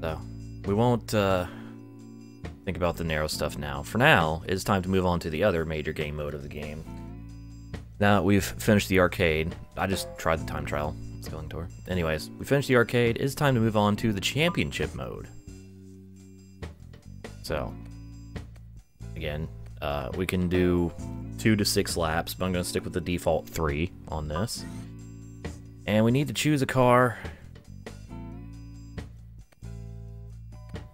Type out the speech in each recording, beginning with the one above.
So, we won't uh, think about the narrow stuff now. For now, it's time to move on to the other major game mode of the game. Now that we've finished the arcade, I just tried the time trial spelling tour. Anyways, we finished the arcade, it's time to move on to the championship mode. So, again, uh, we can do two to six laps, but I'm going to stick with the default three on this. And we need to choose a car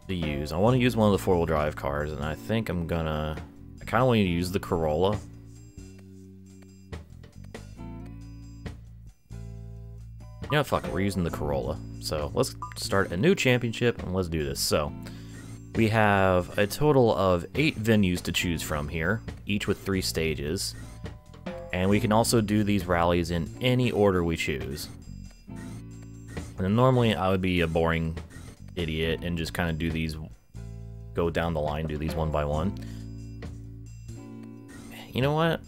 to use. I want to use one of the four-wheel drive cars, and I think I'm gonna... I kind of want to use the Corolla. Yeah, fuck it, we're using the Corolla. So let's start a new championship, and let's do this. So, we have a total of eight venues to choose from here, each with three stages. And we can also do these rallies in any order we choose. And normally I would be a boring idiot and just kind of do these, go down the line, do these one by one. You know what?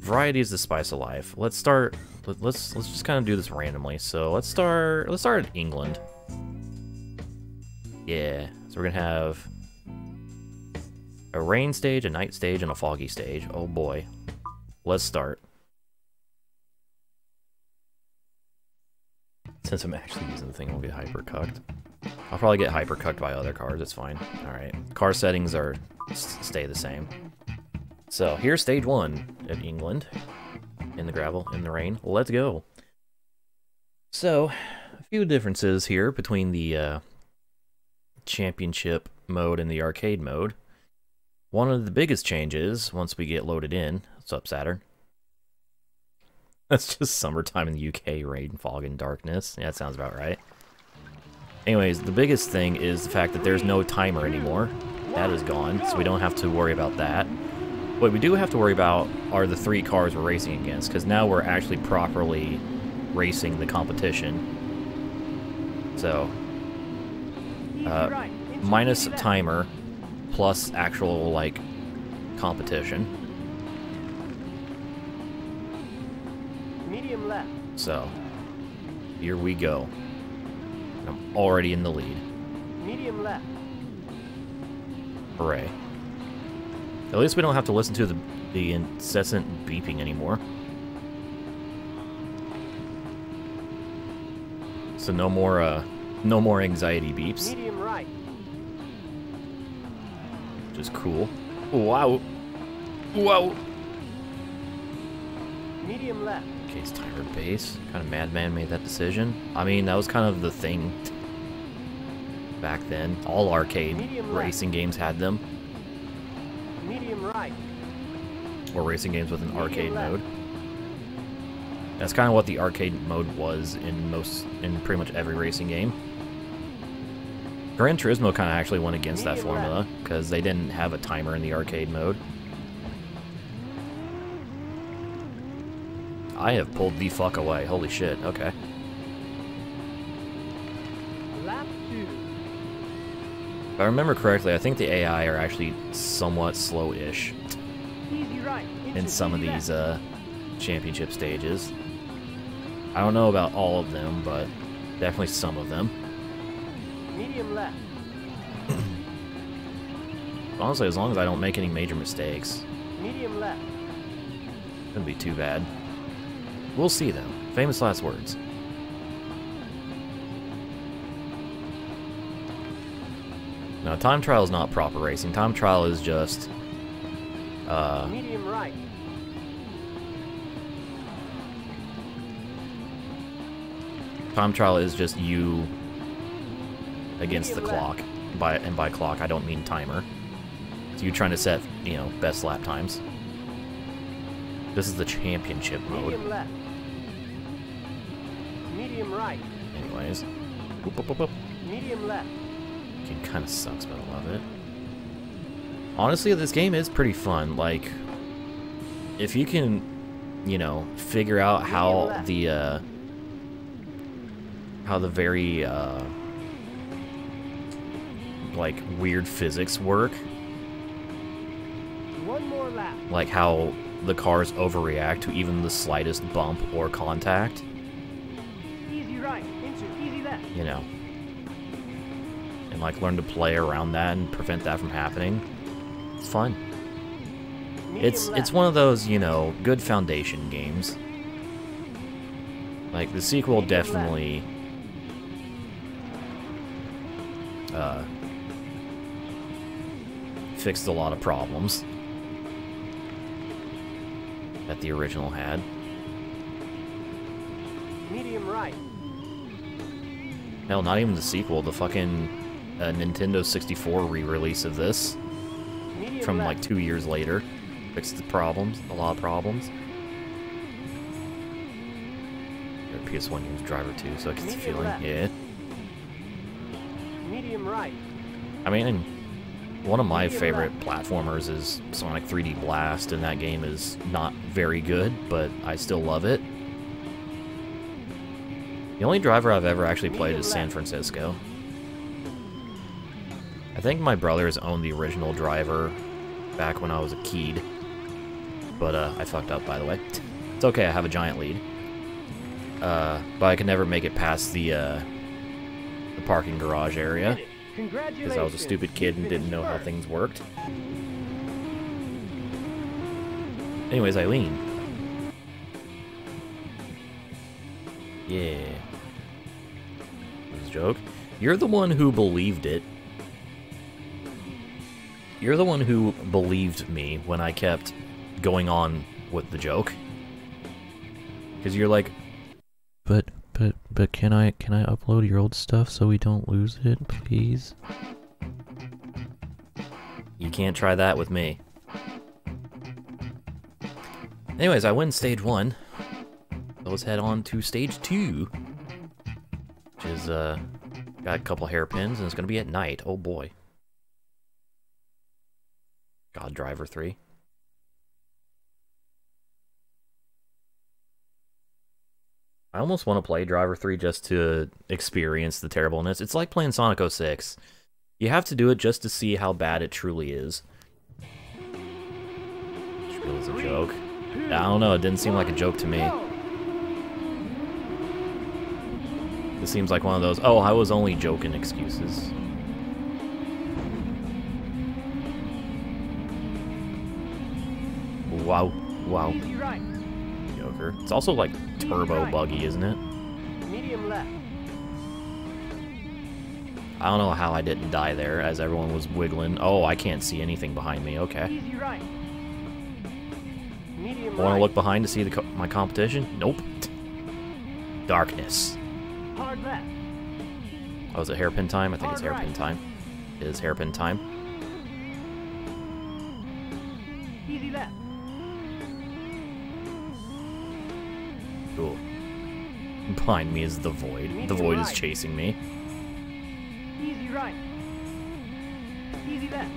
Variety is the spice of life. Let's start. Let's let's just kind of do this randomly. So let's start. Let's start at England. Yeah. So we're gonna have a rain stage, a night stage, and a foggy stage. Oh boy. Let's start. Since I'm actually using the thing, we'll get hyper cucked. I'll probably get hyper cucked by other cars, it's fine. Alright. Car settings are stay the same. So, here's stage one of England. In the gravel, in the rain. Let's go. So, a few differences here between the uh, championship mode and the arcade mode. One of the biggest changes, once we get loaded in, what's up, Saturn? That's just summertime in the UK, rain, fog, and darkness. Yeah, that sounds about right. Anyways, the biggest thing is the fact that there's no timer anymore. That is gone, so we don't have to worry about that. What we do have to worry about are the three cars we're racing against, because now we're actually properly racing the competition. So, uh, minus timer, plus actual, like, competition. Medium left. So, here we go. I'm already in the lead. Medium left. Hooray. At least we don't have to listen to the, the incessant beeping anymore. So no more, uh, no more anxiety beeps, Medium right. which is cool. Wow. Wow. Medium left. Case timer base. Kind of madman made that decision. I mean, that was kind of the thing back then. All arcade Medium racing games had them, Medium right. or racing games with an Medium arcade left. mode. That's kind of what the arcade mode was in most, in pretty much every racing game. Gran Turismo kind of actually went against that Medium left. formula because they didn't have a timer in the arcade mode. I have pulled the fuck away. Holy shit. Okay. If I remember correctly, I think the AI are actually somewhat slow-ish in some of these uh, championship stages. I don't know about all of them, but definitely some of them. Medium left. Honestly, as long as I don't make any major mistakes, Medium left. shouldn't be too bad. We'll see, though. Famous last words. Now, time trial is not proper racing. Time trial is just uh, Medium right. Time trial is just you against the Medium left. clock. By and by clock, I don't mean timer. It's you trying to set, you know, best lap times. This is the championship mode. Medium left. Medium right. Anyways. Boop, boop, boop, boop. Medium left. Game kind of sucks, but I love it. Honestly, this game is pretty fun. Like, if you can, you know, figure out how the, uh, how the very, uh, like, weird physics work, One more lap. like how the cars overreact to even the slightest bump or contact, Easy right. Into easy left. you know. and like learn to play around that and prevent that from happening. It's fun. It's it's one of those, you know, good foundation games. Like the sequel definitely uh fixed a lot of problems that the original had. Medium right. Hell, not even the sequel, the fucking uh, Nintendo 64 re-release of this Medium from left. like two years later fixed the problems, a lot of problems. Or PS1 used Driver too, so I get the feeling. left. Yeah. Medium right. I mean, one of my favorite platformers is Sonic 3D Blast, and that game is not very good, but I still love it. The only driver I've ever actually played is San. Francisco. I think my brothers owned the original driver back when I was a kid. But uh, I fucked up, by the way. It's okay, I have a giant lead. Uh, but I can never make it past the, uh, the parking garage area. Because I was a stupid kid and didn't know how things worked. Anyways, Eileen. Yeah. This is a joke. You're the one who believed it. You're the one who believed me when I kept going on with the joke. Because you're like, but but but can I can I upload your old stuff so we don't lose it, please? You can't try that with me. Anyways, I win stage one. Let's head on to stage two. Which is uh got a couple hairpins and it's gonna be at night. Oh boy. God Driver 3. I almost want to play Driver 3 just to experience the terribleness. It's like playing Sonic 06. You have to do it just to see how bad it truly is. Which really is a joke. I don't know, it didn't seem like a joke to me. This seems like one of those, oh, I was only joking excuses. Wow, wow, It's also like turbo buggy, isn't it? Medium left. I don't know how I didn't die there as everyone was wiggling. Oh, I can't see anything behind me. Okay. Easy right. Medium Want to look behind to see the co my competition? Nope. Darkness. Hard left. Oh, is it hairpin time? I think it's hairpin right. time. It is hairpin time. Behind me is the void. The void is chasing me. Easy right. Easy left.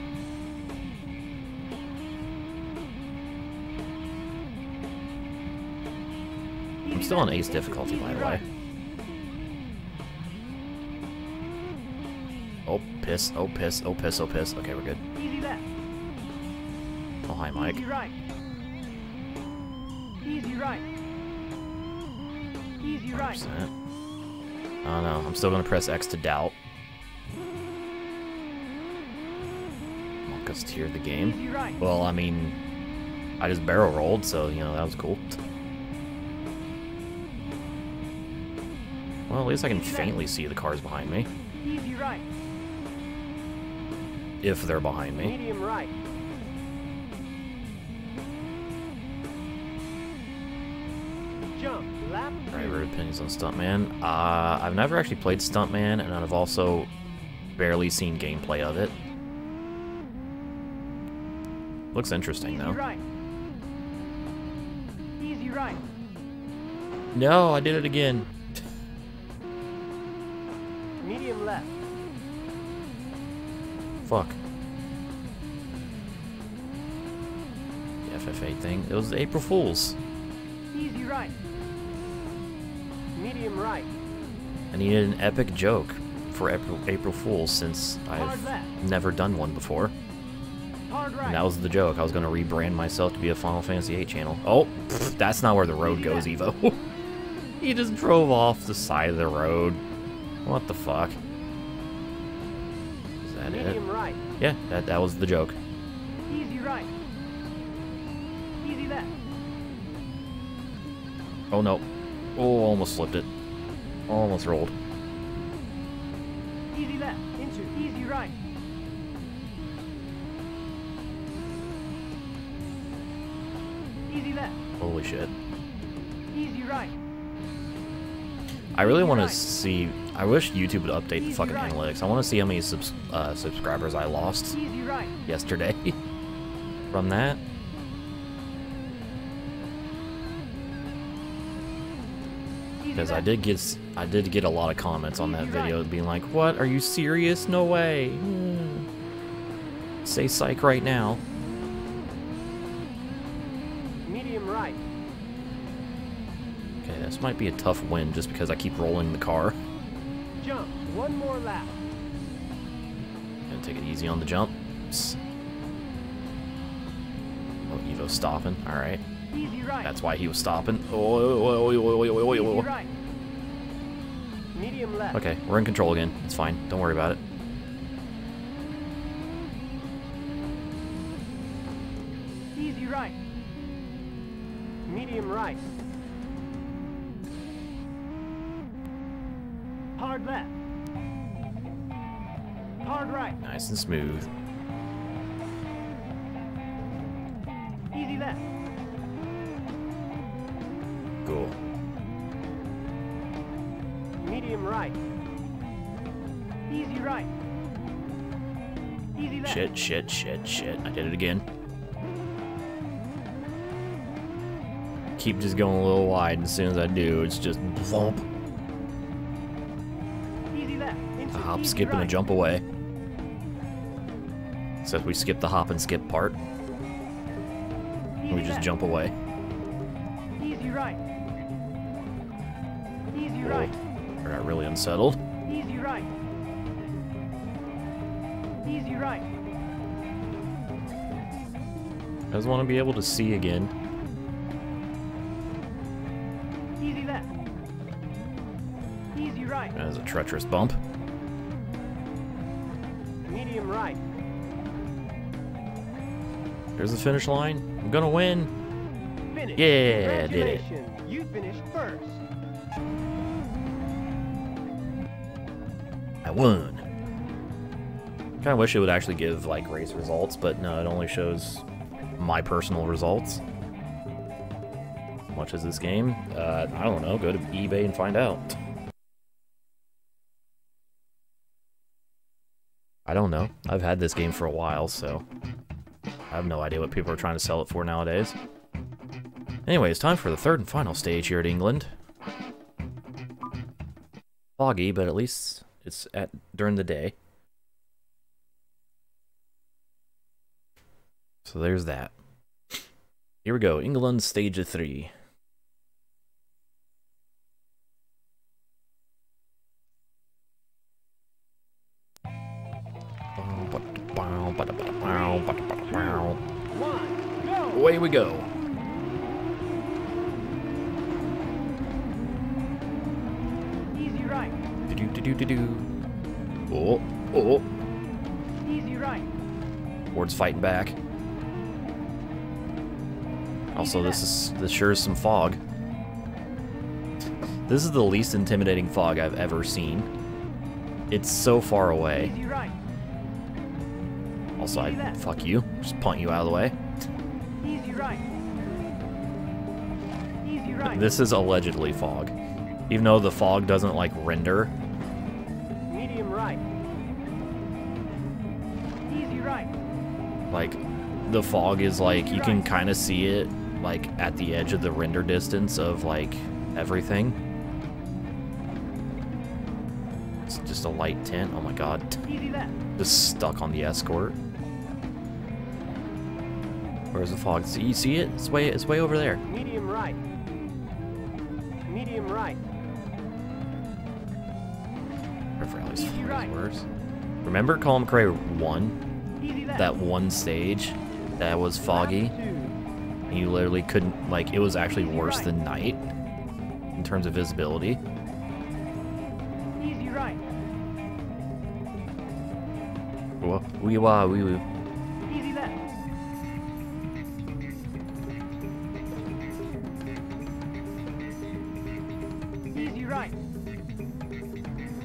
I'm still on ace difficulty, by the way. Oh, piss. Oh, piss. Oh, piss. Oh, piss. Okay, we're good. Easy left. Oh, hi, Mike. Easy right. Easy right. Easy right. I don't know. I'm still going to press X to doubt. Walk us tier the game. Right. Well, I mean, I just barrel rolled, so, you know, that was cool. Well, at least I can faintly see the cars behind me. Right. If they're behind me. Medium right. Driver opinions on Stuntman. Uh, I've never actually played Stuntman, and I've also barely seen gameplay of it. Looks interesting, though. right. Easy right. No, I did it again. Medium left. Fuck. The FFA thing. It was April Fool's. Easy right. Medium right. I needed an epic joke for April, April Fool's since I've never done one before. And that was the joke. I was going to rebrand myself to be a Final Fantasy VIII channel. Oh, pfft, that's not where the road goes, Evo. he just drove off the side of the road. What the fuck? Is that it? Right. Yeah, that, that was the joke. Easy right. Easy left. Oh no. Oh, almost slipped it. Almost rolled. Easy left. Into. Easy right. Easy left. Holy shit. Easy right. I really Easy want to see. I wish YouTube would update the fucking right. analytics. I want to see how many subs, uh, subscribers I lost Easy right. yesterday from that. Because I did get s- I did get a lot of comments on that video being like, "What? Are you serious? No way." Hmm. Say psych right now. Medium right. Okay, this might be a tough win just because I keep rolling the car. Jump. One more lap. Gonna take it easy on the jump. Psst. Oh, Evo's stopping. All right, Easy right. that's why he was stopping. Oh, oh, oh, oh, oh, oh, oh, Easy oh. Medium left. Okay, we're in control again. It's fine. Don't worry about it. Easy right. Medium right. Hard left. Hard right. Nice and smooth. Easy left. Right. Easy right. Easy left. Shit, shit, shit, shit. I did it again. Keep just going a little wide, and as soon as I do, it's just thump. Easy left. Into A hop, skip, and a jump away. Except we skip the hop and skip part. Easy We just left. jump away. Easy right. Easy right. I got really unsettled. Easy right. Easy right. I just want to be able to see again. Easy left. Easy right. That is a treacherous bump. Medium right. There's the finish line. I'm gonna win. Finish. Yeah, did it. You finished first. I won. Kind of wish it would actually give like race results, but no, it only shows my personal results. Much is this game? Uh, I don't know. Go to eBay and find out. I don't know. I've had this game for a while, so I have no idea what people are trying to sell it for nowadays. Anyway, it's time for the third and final stage here at England. Foggy, but at least it's at during the day. So there's that. Here we go, England stage of three. Ward's fighting back. Also, this is this sure is some fog. This is the least intimidating fog I've ever seen. It's so far away. Also, I fuck you. Just punt you out of the way. Easy right. Easy right. This is allegedly fog. Even though the fog doesn't like render, the fog is like you can kind of see it like at the edge of the render distance of like everything. It's just a light tint. Oh my god. Just stuck on the escort. Where's the fog? See, you see it? It's way it's way over there. Medium right. Medium right. River Rally's Easy fog is right. worse. Remember Colin McRae 1? That one stage that was foggy? And you literally couldn't, like, it was actually worse than night in terms of visibility. Easy right. Whoa, wee wah, wee woo. Easy left. Easy right.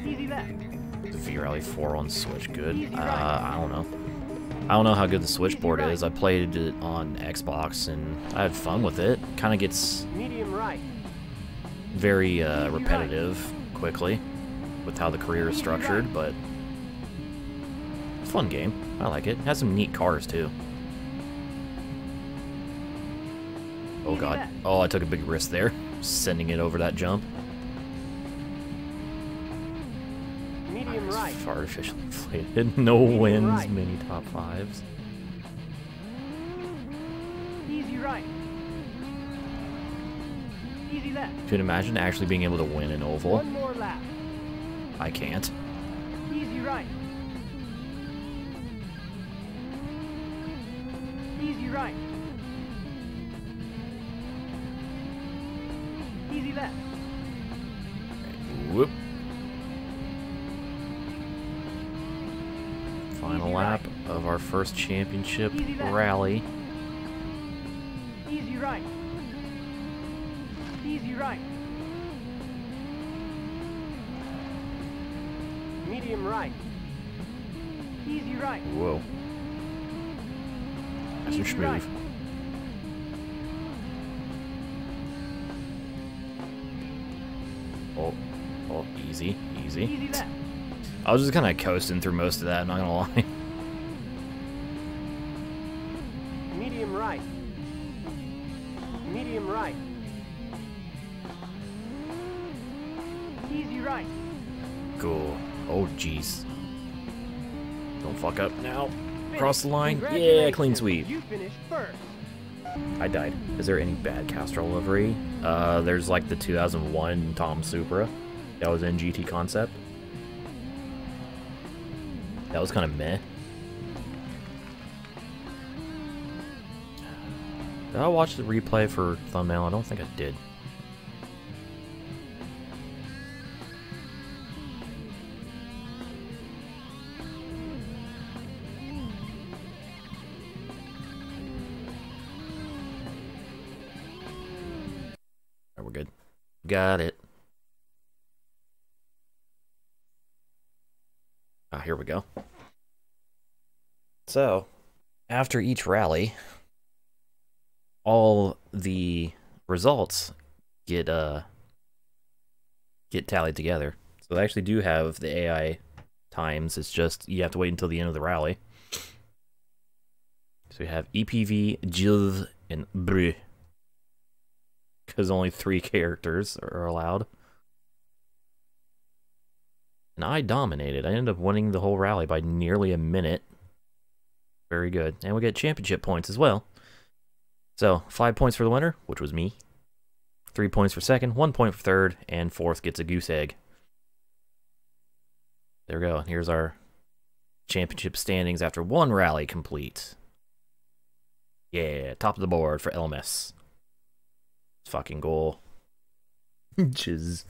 Easy left. The V Rally 4 on Switch good? Easy Uh, right. I don't know. I don't know how good the Switch port right. is. I played it on Xbox and I had fun with it. Kind of gets right. very uh, right. repetitive quickly with how the career is structured, but fun game. I like it. Has some neat cars too. Oh god. Oh, I took a big risk there, sending it over that jump. Artificially inflated. No wins, right. mini top fives. Easy right. Easy left. Imagine actually being able to win an oval. One more lap. I can't. Easy right. Easy right. Of our first championship rally. Easy right. Easy right. Medium right. Easy right. Whoa. That's and Easy right. smooth. Oh, oh, easy, easy. Easy. I was just kind of coasting through most of that, I'm not gonna lie. Medium right. Medium right. Easy right. Cool. Oh, jeez. Don't fuck up now. Cross the line. Yeah, clean sweep. You finished first. I died. Is there any bad Castrol livery? Uh, there's like the 2001 Tom Supra. That was in GT Concept. That was kind of meh. Did I watch the replay for thumbnail? I don't think I did. We're good. Got it. Ah, here we go. So, after each rally, all the results get uh get tallied together. So they actually do have the AI times. It's just you have to wait until the end of the rally. So we have EPV, Jill, and Bru. Because only three characters are allowed. And I dominated. I ended up winning the whole rally by nearly a minute. Very good. And we get championship points as well. So, five points for the winner, which was me. Three points for second, one point for third, and fourth gets a goose egg. There we go. Here's our championship standings after one rally complete. Yeah, top of the board for LMS. Fucking goal. Chiz.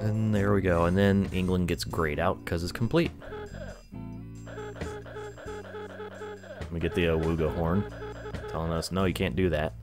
And there we go. And then England gets grayed out because it's complete. We get the Awuga horn telling us, no, you can't do that.